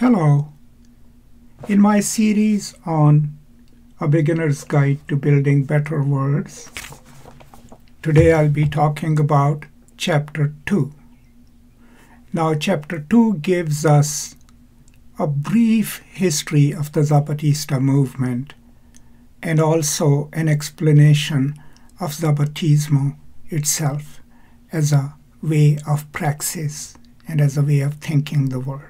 Hello. In my series on A Beginner's Guide to Building Better Worlds, today I'll be talking about Chapter 2. Now, Chapter 2 gives us a brief history of the Zapatista movement and also an explanation of Zapatismo itself as a way of praxis and as a way of thinking the world.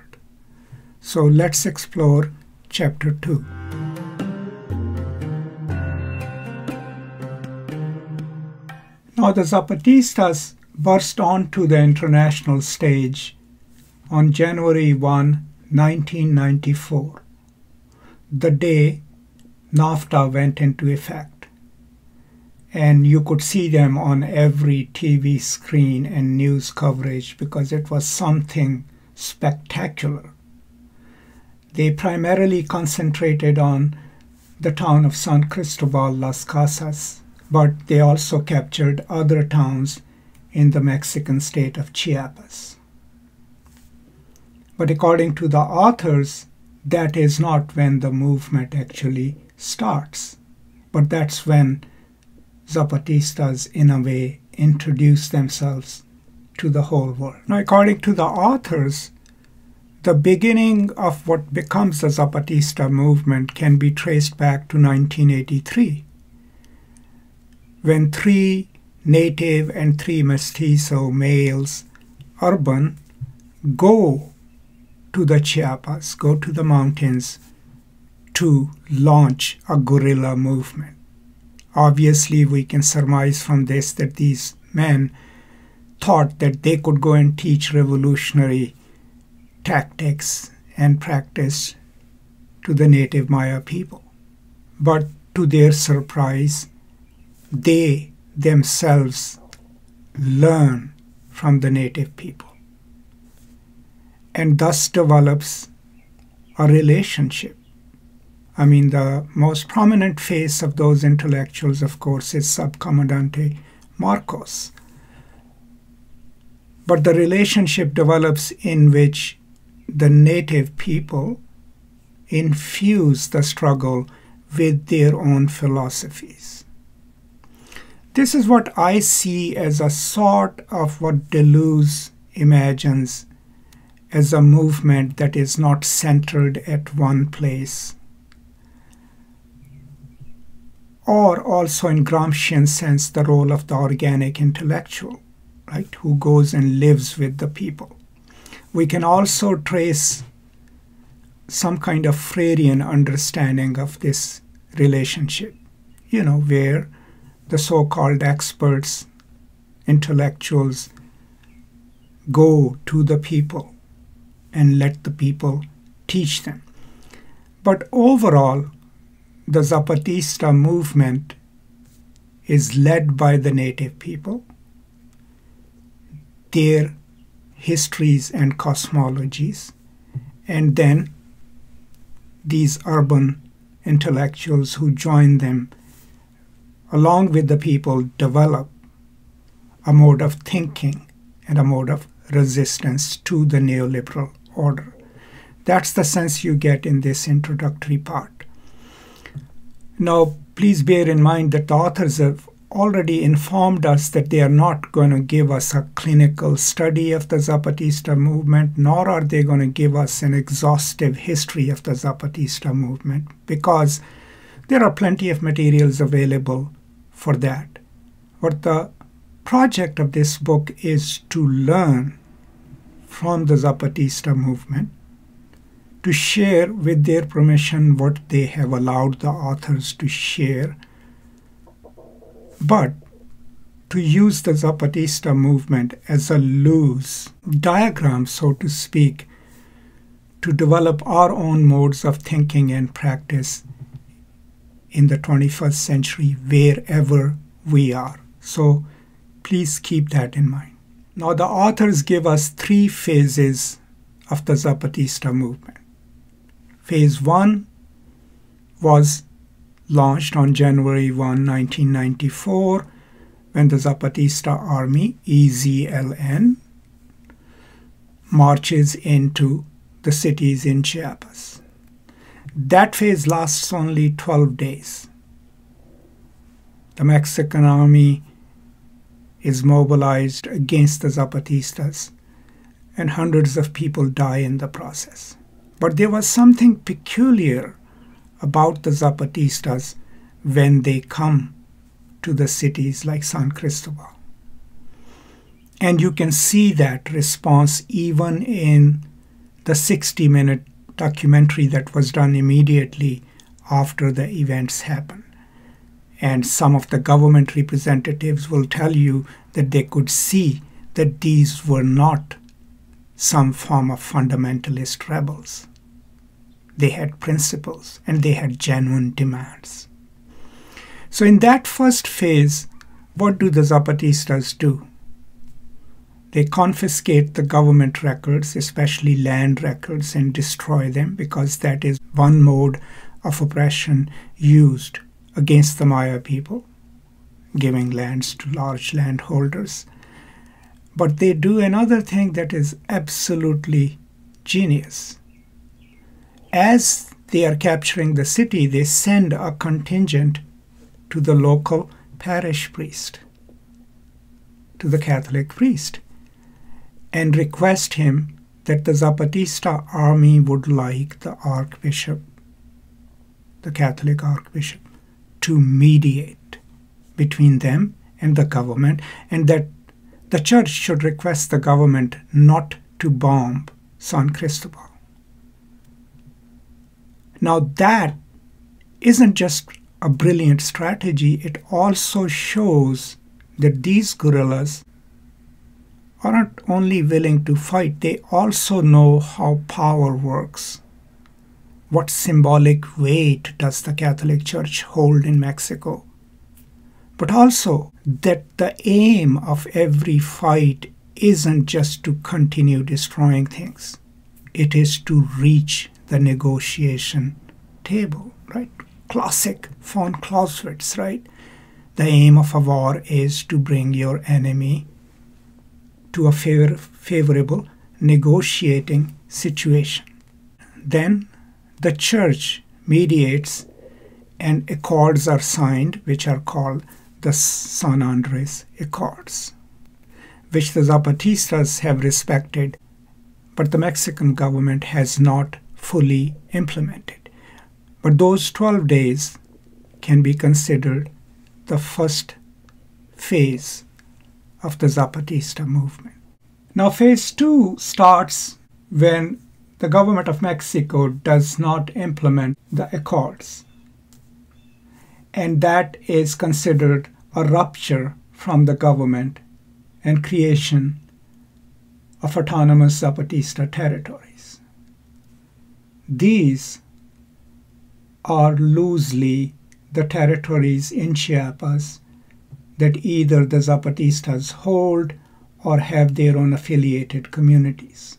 So let's explore chapter 2. Now, the Zapatistas burst onto the international stage on January 1, 1994, the day NAFTA went into effect. And you could see them on every TV screen and news coverage because it was something spectacular they primarily concentrated on the town of San Cristobal Las Casas, but they also captured other towns in the Mexican state of Chiapas. But according to the authors, that is not when the movement actually starts, but that's when Zapatistas, in a way, introduce themselves to the whole world. Now, according to the authors, the beginning of what becomes the Zapatista movement can be traced back to 1983, when three native and three mestizo males, urban, go to the Chiapas, go to the mountains to launch a guerrilla movement. Obviously, we can surmise from this that these men thought that they could go and teach revolutionary tactics and practice to the native Maya people. But to their surprise, they themselves learn from the native people and thus develops a relationship. I mean, the most prominent face of those intellectuals, of course, is Subcomandante Marcos. But the relationship develops in which the native people infuse the struggle with their own philosophies. This is what I see as a sort of what Deleuze imagines as a movement that is not centered at one place. Or also in Gramscian sense, the role of the organic intellectual, right, who goes and lives with the people we can also trace some kind of Freirean understanding of this relationship, you know, where the so called experts, intellectuals, go to the people and let the people teach them. But overall, the Zapatista movement is led by the native people. Their histories and cosmologies, and then these urban intellectuals who join them, along with the people, develop a mode of thinking and a mode of resistance to the neoliberal order. That's the sense you get in this introductory part. Now, please bear in mind that the authors have already informed us that they are not going to give us a clinical study of the Zapatista movement, nor are they going to give us an exhaustive history of the Zapatista movement, because there are plenty of materials available for that. What the project of this book is to learn from the Zapatista movement, to share with their permission what they have allowed the authors to share but to use the Zapatista movement as a loose diagram, so to speak, to develop our own modes of thinking and practice in the 21st century, wherever we are. So please keep that in mind. Now, the authors give us three phases of the Zapatista movement. Phase one was launched on January 1, 1994, when the Zapatista Army, EZLN, marches into the cities in Chiapas. That phase lasts only 12 days. The Mexican army is mobilized against the Zapatistas, and hundreds of people die in the process. But there was something peculiar about the Zapatistas when they come to the cities like San Cristobal. And you can see that response even in the 60 minute documentary that was done immediately after the events happened. And some of the government representatives will tell you that they could see that these were not some form of fundamentalist rebels. They had principles and they had genuine demands. So, in that first phase, what do the Zapatistas do? They confiscate the government records, especially land records, and destroy them because that is one mode of oppression used against the Maya people, giving lands to large landholders. But they do another thing that is absolutely genius. As they are capturing the city, they send a contingent to the local parish priest, to the Catholic priest and request him that the Zapatista army would like the archbishop, the Catholic archbishop, to mediate between them and the government, and that the church should request the government not to bomb San Cristobal. Now, that isn't just a brilliant strategy, it also shows that these guerrillas aren't only willing to fight, they also know how power works. What symbolic weight does the Catholic Church hold in Mexico? But also that the aim of every fight isn't just to continue destroying things, it is to reach the negotiation table, right? Classic von Clausewitz, right? The aim of a war is to bring your enemy to a favor, favorable negotiating situation. Then the church mediates and accords are signed, which are called the San Andres Accords, which the Zapatistas have respected, but the Mexican government has not fully implemented. But those 12 days can be considered the first phase of the Zapatista movement. Now, phase two starts when the government of Mexico does not implement the accords. And that is considered a rupture from the government and creation of autonomous Zapatista territories. These are loosely the territories in Chiapas that either the Zapatistas hold or have their own affiliated communities.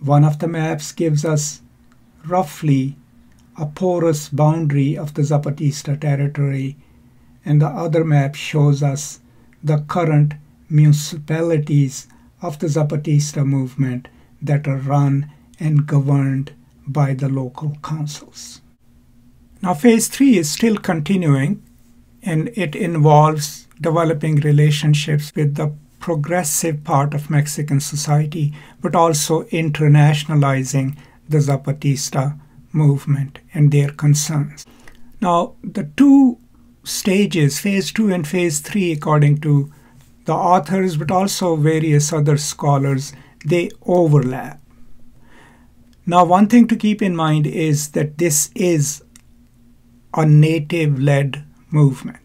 One of the maps gives us roughly a porous boundary of the Zapatista territory, and the other map shows us the current municipalities of the Zapatista movement that are run and governed by the local councils. Now, phase three is still continuing and it involves developing relationships with the progressive part of Mexican society, but also internationalizing the Zapatista movement and their concerns. Now, the two stages, phase two and phase three, according to the authors, but also various other scholars, they overlap. Now, one thing to keep in mind is that this is a native led movement.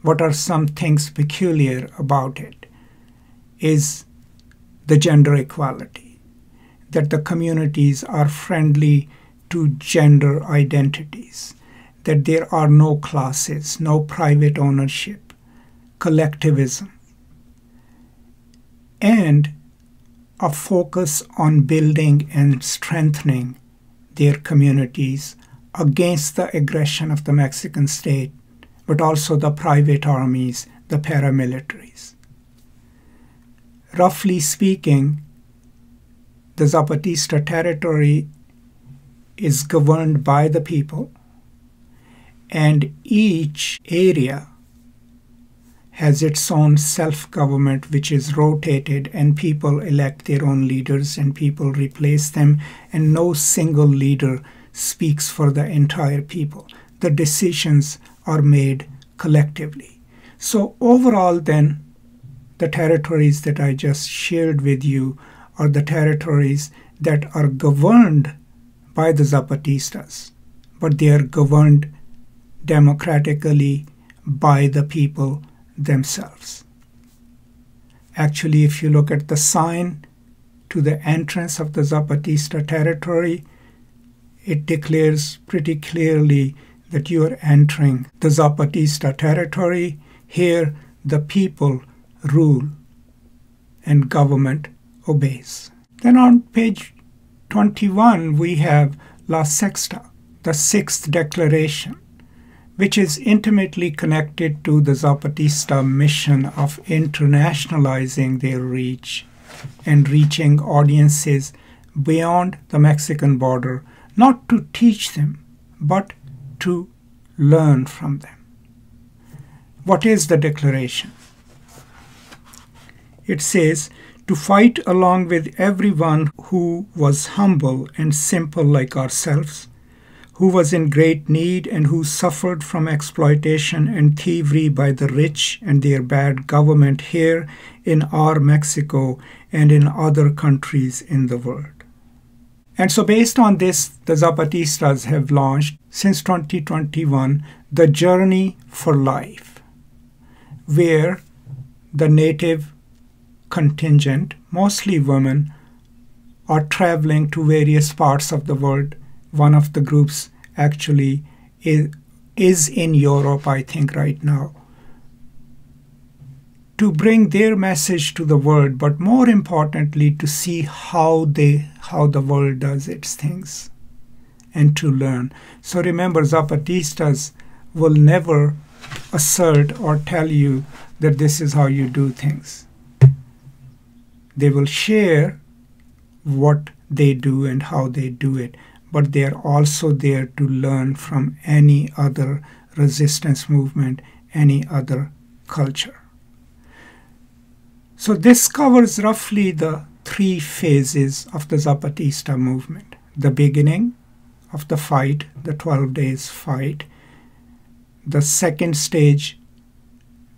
What are some things peculiar about it? Is the gender equality, that the communities are friendly to gender identities, that there are no classes, no private ownership, collectivism, and a focus on building and strengthening their communities against the aggression of the Mexican state but also the private armies, the paramilitaries. Roughly speaking, the Zapatista territory is governed by the people, and each area has its own self government, which is rotated, and people elect their own leaders and people replace them, and no single leader speaks for the entire people. The decisions are made collectively. So, overall, then, the territories that I just shared with you are the territories that are governed by the Zapatistas, but they are governed democratically by the people themselves. Actually, if you look at the sign to the entrance of the Zapatista territory, it declares pretty clearly that you are entering the Zapatista territory. Here, the people rule and government obeys. Then on page 21, we have La Sexta, the sixth declaration which is intimately connected to the Zapatista mission of internationalizing their reach and reaching audiences beyond the Mexican border, not to teach them, but to learn from them. What is the declaration? It says, to fight along with everyone who was humble and simple like ourselves, who was in great need and who suffered from exploitation and thievery by the rich and their bad government here in our Mexico and in other countries in the world. And so, based on this, the Zapatistas have launched since 2021 the Journey for Life, where the native contingent, mostly women, are traveling to various parts of the world one of the groups actually is, is in Europe, I think, right now, to bring their message to the world, but more importantly, to see how they how the world does its things and to learn. So remember, Zapatistas will never assert or tell you that this is how you do things. They will share what they do and how they do it but they are also there to learn from any other resistance movement, any other culture. So, this covers roughly the three phases of the Zapatista movement the beginning of the fight, the 12 days fight, the second stage,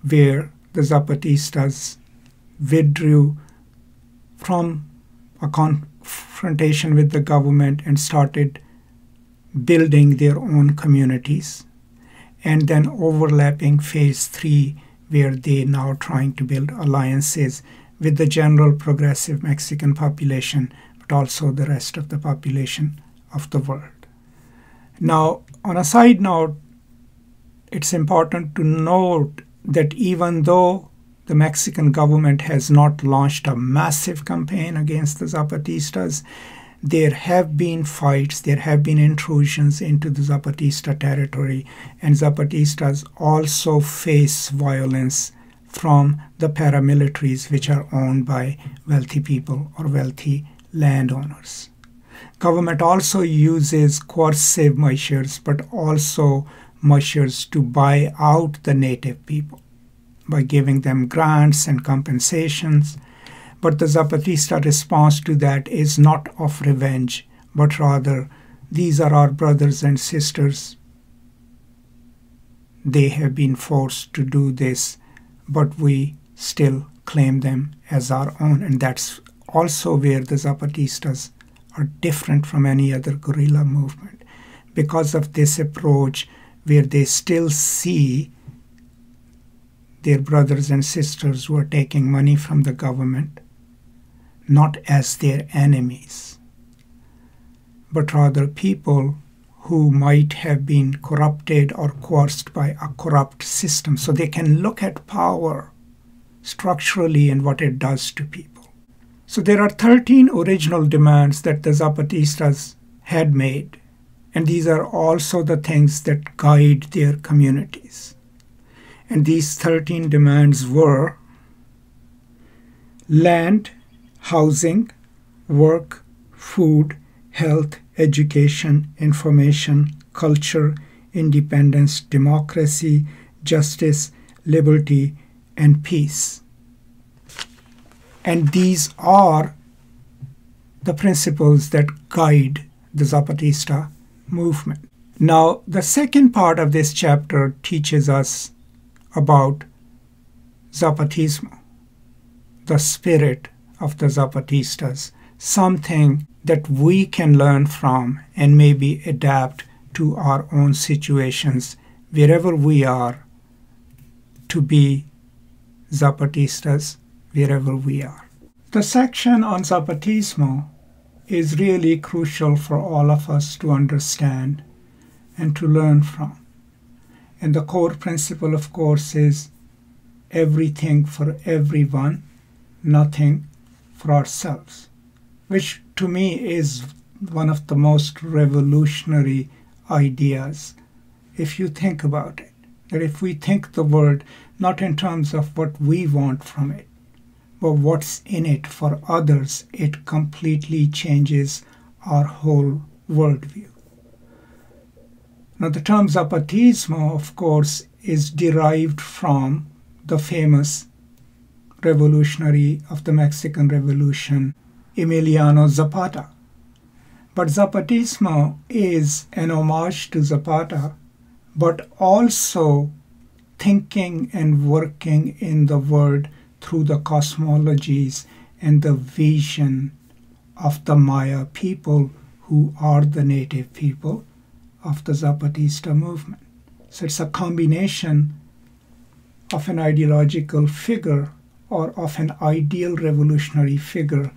where the Zapatistas withdrew from a confrontation with the government and started building their own communities. And then overlapping phase three, where they now trying to build alliances with the general progressive Mexican population, but also the rest of the population of the world. Now, on a side note, it's important to note that even though the Mexican government has not launched a massive campaign against the Zapatistas. There have been fights, there have been intrusions into the Zapatista territory, and Zapatistas also face violence from the paramilitaries, which are owned by wealthy people or wealthy landowners. Government also uses coercive measures, but also measures to buy out the native people by giving them grants and compensations. But the Zapatista response to that is not of revenge, but rather, these are our brothers and sisters. They have been forced to do this, but we still claim them as our own. And that's also where the Zapatistas are different from any other guerrilla movement because of this approach where they still see their brothers and sisters who are taking money from the government, not as their enemies, but rather people who might have been corrupted or coerced by a corrupt system. So they can look at power structurally and what it does to people. So there are 13 original demands that the Zapatistas had made, and these are also the things that guide their communities. And these 13 demands were land, housing, work, food, health, education, information, culture, independence, democracy, justice, liberty, and peace. And these are the principles that guide the Zapatista movement. Now, the second part of this chapter teaches us about Zapatismo, the spirit of the Zapatistas, something that we can learn from and maybe adapt to our own situations wherever we are to be Zapatistas wherever we are. The section on Zapatismo is really crucial for all of us to understand and to learn from. And the core principle, of course, is everything for everyone, nothing for ourselves, which to me is one of the most revolutionary ideas if you think about it. That if we think the world not in terms of what we want from it, but what's in it for others, it completely changes our whole worldview. Now, the term zapatismo, of course, is derived from the famous revolutionary of the Mexican Revolution, Emiliano Zapata. But Zapatismo is an homage to Zapata, but also thinking and working in the world through the cosmologies and the vision of the Maya people who are the native people of the Zapatista movement. So it's a combination of an ideological figure or of an ideal revolutionary figure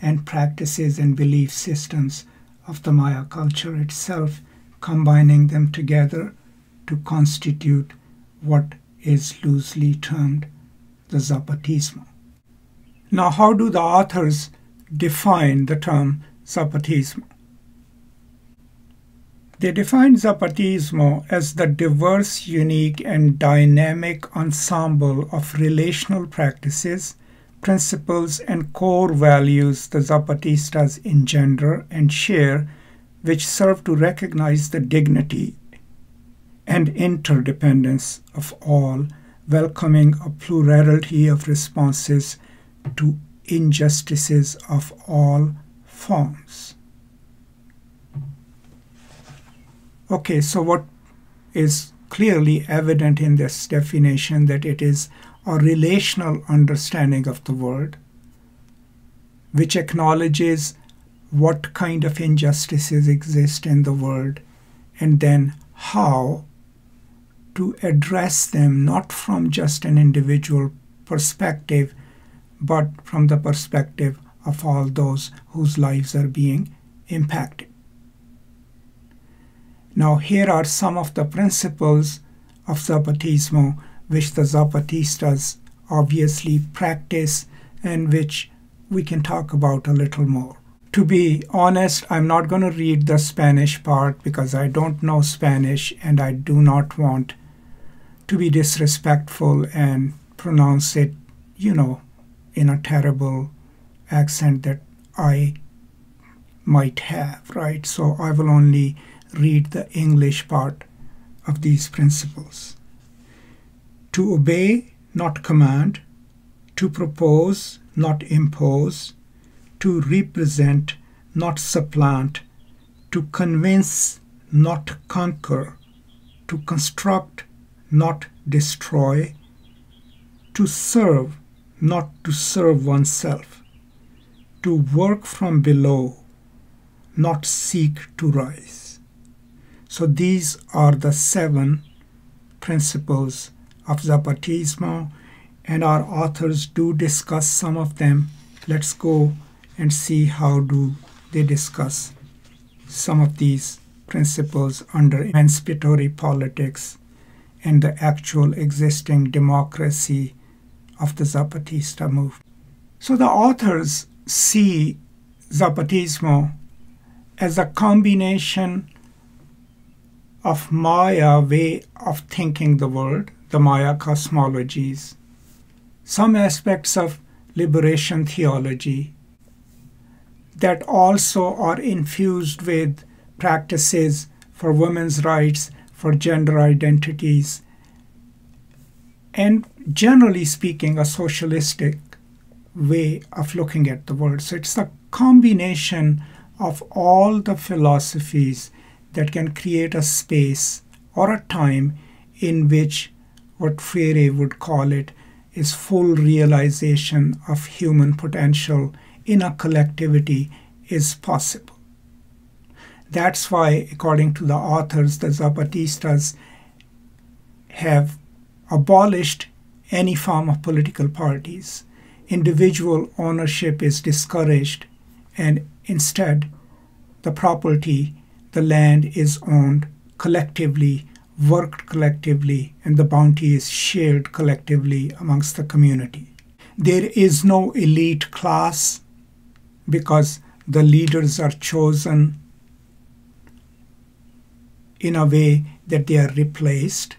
and practices and belief systems of the Maya culture itself, combining them together to constitute what is loosely termed the Zapatismo. Now, how do the authors define the term Zapatismo? They define Zapatismo as the diverse, unique, and dynamic ensemble of relational practices, principles, and core values the Zapatistas engender and share, which serve to recognize the dignity and interdependence of all, welcoming a plurality of responses to injustices of all forms. Okay, so what is clearly evident in this definition that it is a relational understanding of the world which acknowledges what kind of injustices exist in the world and then how to address them not from just an individual perspective, but from the perspective of all those whose lives are being impacted. Now, here are some of the principles of Zapatismo which the Zapatistas obviously practice and which we can talk about a little more. To be honest, I'm not going to read the Spanish part because I don't know Spanish and I do not want to be disrespectful and pronounce it, you know, in a terrible accent that I might have, right? So I will only read the English part of these principles. To obey, not command, to propose, not impose, to represent, not supplant, to convince, not conquer, to construct, not destroy, to serve, not to serve oneself, to work from below, not seek to rise. So these are the seven principles of Zapatismo, and our authors do discuss some of them. Let's go and see how do they discuss some of these principles under emancipatory politics and the actual existing democracy of the Zapatista movement. So the authors see Zapatismo as a combination of Maya way of thinking the world, the Maya cosmologies, some aspects of liberation theology, that also are infused with practices for women's rights, for gender identities, and generally speaking, a socialistic way of looking at the world. So it's a combination of all the philosophies that can create a space or a time in which what Freire would call it is full realization of human potential in a collectivity is possible. That's why, according to the authors, the Zapatistas have abolished any form of political parties. Individual ownership is discouraged, and instead, the property, the land is owned collectively, worked collectively, and the bounty is shared collectively amongst the community. There is no elite class because the leaders are chosen in a way that they are replaced.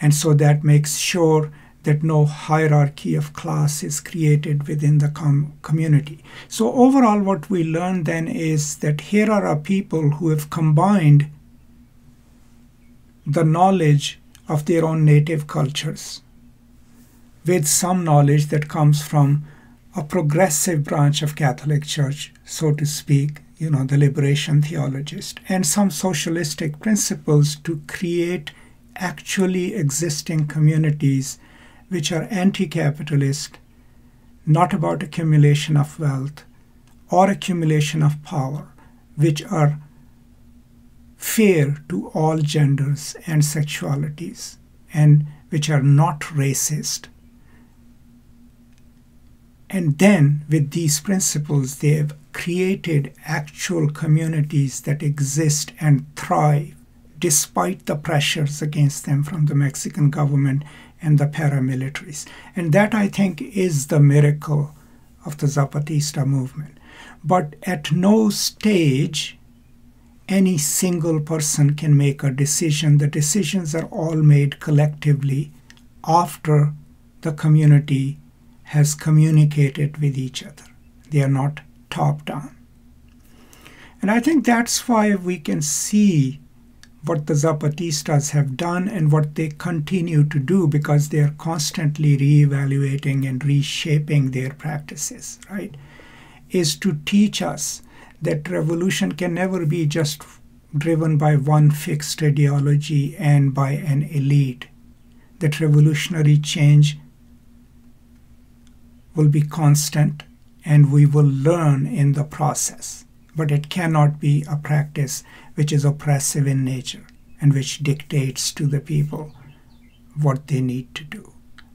And so that makes sure that no hierarchy of class is created within the com- community. So, overall, what we learn then is that here are a people who have combined the knowledge of their own native cultures with some knowledge that comes from a progressive branch of Catholic Church, so to speak, you know, the liberation theologist, and some socialistic principles to create actually existing communities which are anti capitalist, not about accumulation of wealth or accumulation of power, which are fair to all genders and sexualities, and which are not racist. And then, with these principles, they have created actual communities that exist and thrive despite the pressures against them from the Mexican government and the paramilitaries. And that, I think, is the miracle of the Zapatista movement. But at no stage, any single person can make a decision. The decisions are all made collectively after the community has communicated with each other. They are not top down. And I think that's why we can see what the Zapatistas have done and what they continue to do because they are constantly reevaluating and reshaping their practices, right? Is to teach us that revolution can never be just driven by one fixed ideology and by an elite. That revolutionary change will be constant and we will learn in the process. But it cannot be a practice which is oppressive in nature and which dictates to the people what they need to do.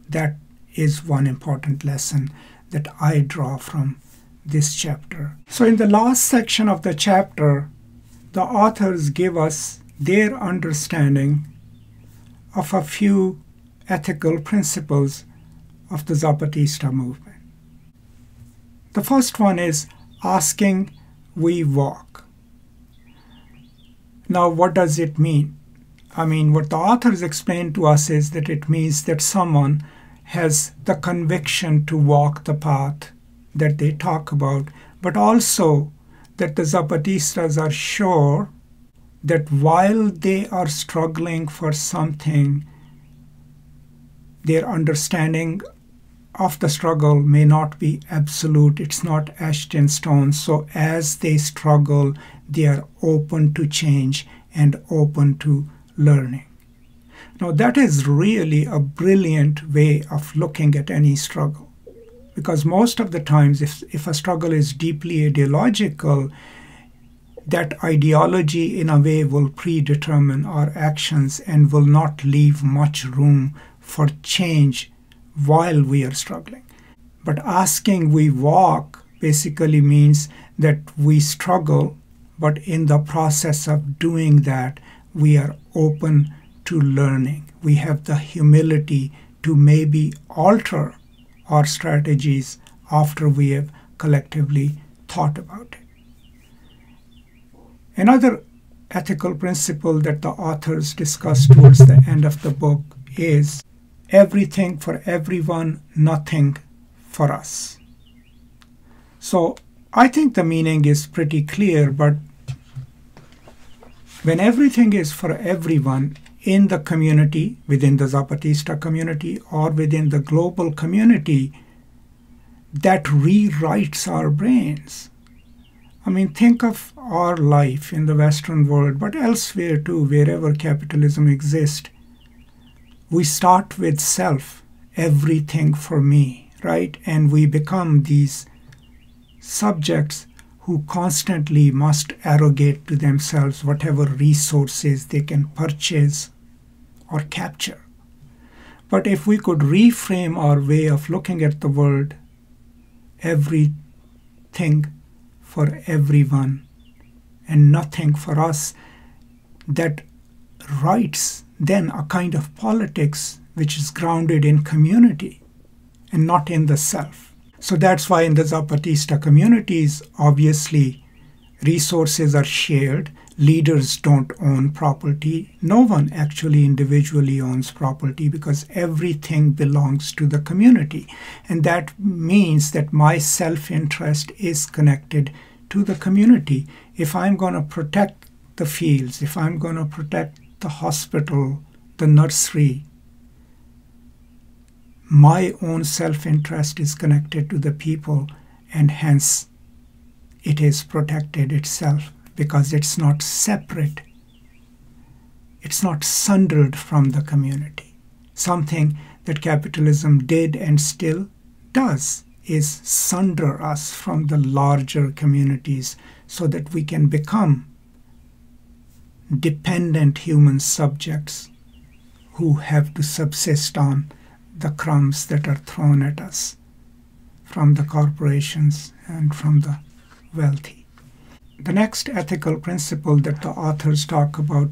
That is one important lesson that I draw from this chapter. So, in the last section of the chapter, the authors give us their understanding of a few ethical principles of the Zapatista movement. The first one is asking we walk. Now, what does it mean? I mean, what the authors explain to us is that it means that someone has the conviction to walk the path that they talk about, but also that the Zapatistas are sure that while they are struggling for something, their understanding of the struggle may not be absolute, it's not etched in stone. So, as they struggle, they are open to change and open to learning. Now, that is really a brilliant way of looking at any struggle. Because most of the times, if, if a struggle is deeply ideological, that ideology in a way will predetermine our actions and will not leave much room for change while we are struggling. But asking we walk basically means that we struggle, but in the process of doing that, we are open to learning. We have the humility to maybe alter our strategies after we have collectively thought about it. Another ethical principle that the authors discuss towards the end of the book is everything for everyone, nothing for us. So, I think the meaning is pretty clear, but when everything is for everyone in the community, within the Zapatista community, or within the global community, that rewrites our brains. I mean, think of our life in the Western world, but elsewhere too, wherever capitalism exists. We start with self, everything for me, right? And we become these subjects who constantly must arrogate to themselves whatever resources they can purchase or capture. But if we could reframe our way of looking at the world, everything for everyone and nothing for us, that writes then a kind of politics which is grounded in community and not in the self. So that's why in the Zapatista communities, obviously, resources are shared. Leaders don't own property. No one actually individually owns property because everything belongs to the community. And that means that my self interest is connected to the community. If I'm going to protect the fields, if I'm going to protect the hospital, the nursery, my own self interest is connected to the people, and hence it is protected itself because it's not separate, it's not sundered from the community. Something that capitalism did and still does is sunder us from the larger communities so that we can become dependent human subjects who have to subsist on the crumbs that are thrown at us from the corporations and from the wealthy. The next ethical principle that the authors talk about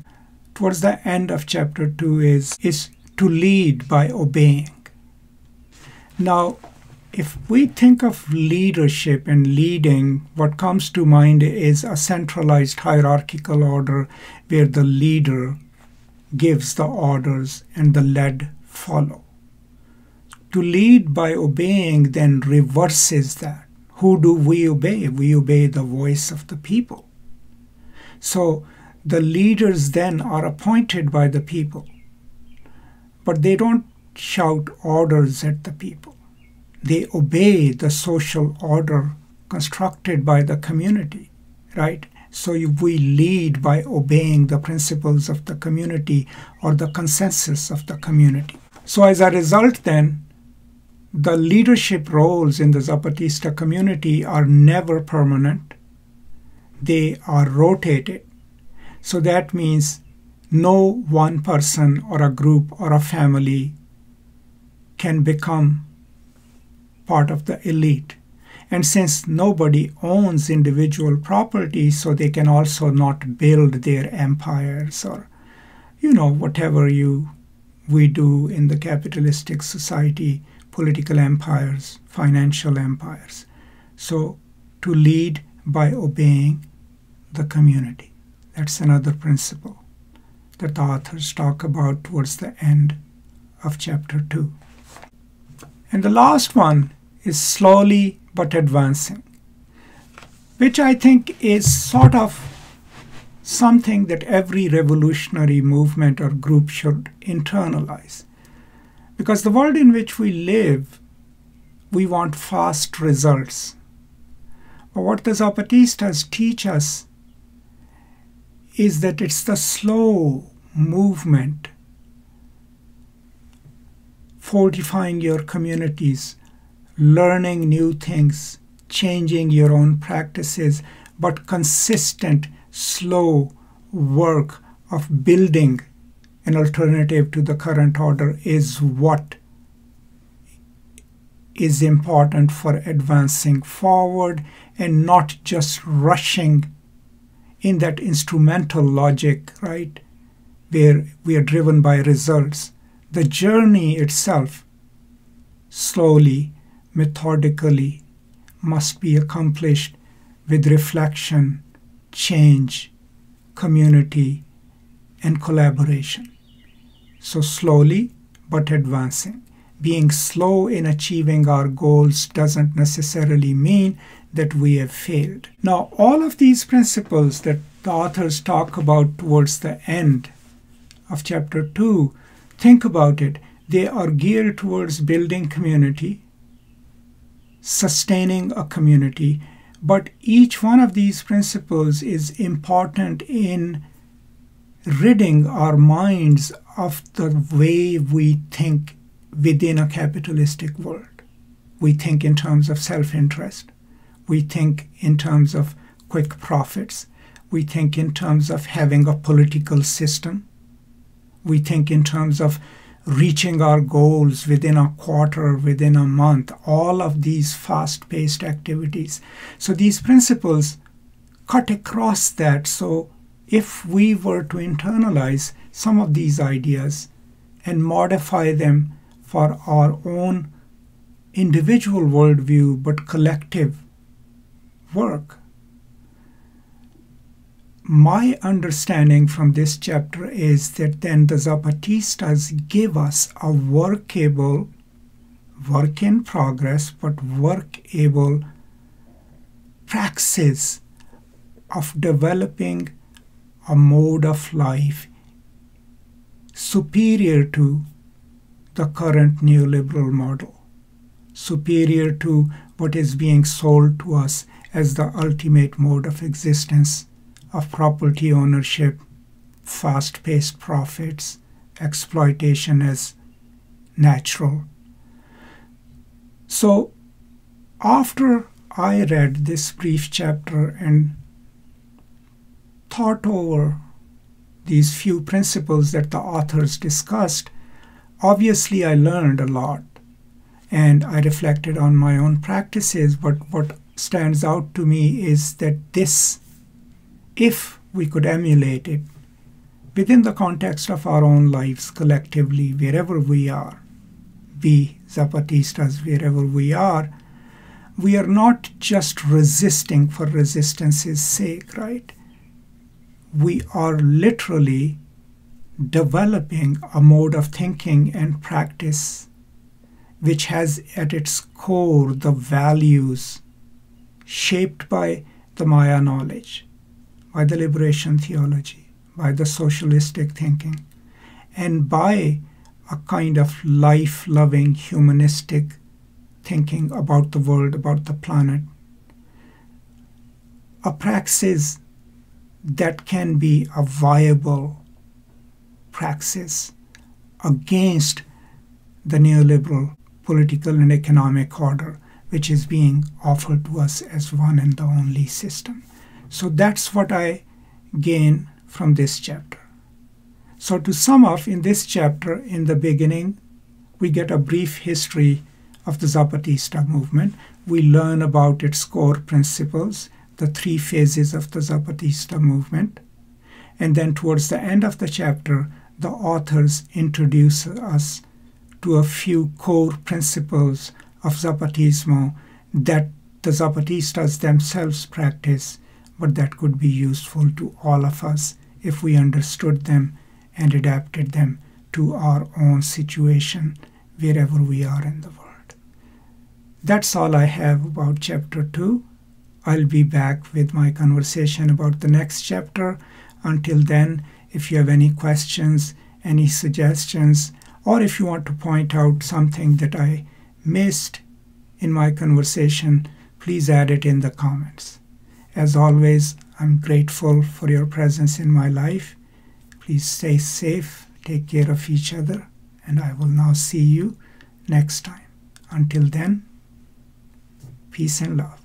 towards the end of chapter 2 is, is to lead by obeying. Now, if we think of leadership and leading, what comes to mind is a centralized hierarchical order where the leader gives the orders and the led follow. To lead by obeying then reverses that. Who do we obey? We obey the voice of the people. So the leaders then are appointed by the people, but they don't shout orders at the people. They obey the social order constructed by the community, right? So we lead by obeying the principles of the community or the consensus of the community. So as a result, then, the leadership roles in the Zapatista community are never permanent. They are rotated. So that means no one person or a group or a family can become part of the elite. And since nobody owns individual property, so they can also not build their empires or, you know, whatever you we do in the capitalistic society political empires, financial empires. So, to lead by obeying the community. That's another principle that the authors talk about towards the end of chapter 2. And the last one is slowly but advancing, which I think is sort of something that every revolutionary movement or group should internalize. Because the world in which we live, we want fast results. But what the Zapatistas teach us is that it's the slow movement, fortifying your communities, learning new things, changing your own practices, but consistent, slow work of building an alternative to the current order is what is important for advancing forward and not just rushing in that instrumental logic, right, where we are driven by results. The journey itself, slowly, methodically, must be accomplished with reflection, change, community, and collaboration. So slowly but advancing. Being slow in achieving our goals doesn't necessarily mean that we have failed. Now, all of these principles that the authors talk about towards the end of chapter 2, think about it. They are geared towards building community, sustaining a community, but each one of these principles is important in ridding our minds of the way we think within a capitalistic world. We think in terms of self interest. We think in terms of quick profits. We think in terms of having a political system. We think in terms of reaching our goals within a quarter, within a month, all of these fast paced activities. So these principles cut across that. So if we were to internalize some of these ideas and modify them for our own individual worldview but collective work. My understanding from this chapter is that then the Zapatistas give us a workable, work in progress, but workable praxis of developing a mode of life superior to the current neoliberal model superior to what is being sold to us as the ultimate mode of existence of property ownership, fast paced profits, exploitation as natural. So, after I read this brief chapter and thought over these few principles that the authors discussed, obviously I learned a lot and I reflected on my own practices. But what stands out to me is that this, if we could emulate it within the context of our own lives collectively, wherever we are, be Zapatistas wherever we are, we are not just resisting for resistance's sake, right? We are literally developing a mode of thinking and practice which has at its core the values shaped by the Maya knowledge, by the liberation theology, by the socialistic thinking, and by a kind of life loving humanistic thinking about the world, about the planet. A praxis that can be a viable praxis against the neoliberal political and economic order which is being offered to us as one and the only system. So that's what I gain from this chapter. So, to sum up, in this chapter, in the beginning, we get a brief history of the Zapatista movement. We learn about its core principles, the three phases of the Zapatista movement. And then, towards the end of the chapter, the authors introduce us to a few core principles of Zapatismo that the Zapatistas themselves practice, but that could be useful to all of us if we understood them and adapted them to our own situation wherever we are in the world. That's all I have about chapter 2. I'll be back with my conversation about the next chapter. Until then, if you have any questions, any suggestions, or if you want to point out something that I missed in my conversation, please add it in the comments. As always, I'm grateful for your presence in my life. Please stay safe, take care of each other, and I will now see you next time. Until then, peace and love.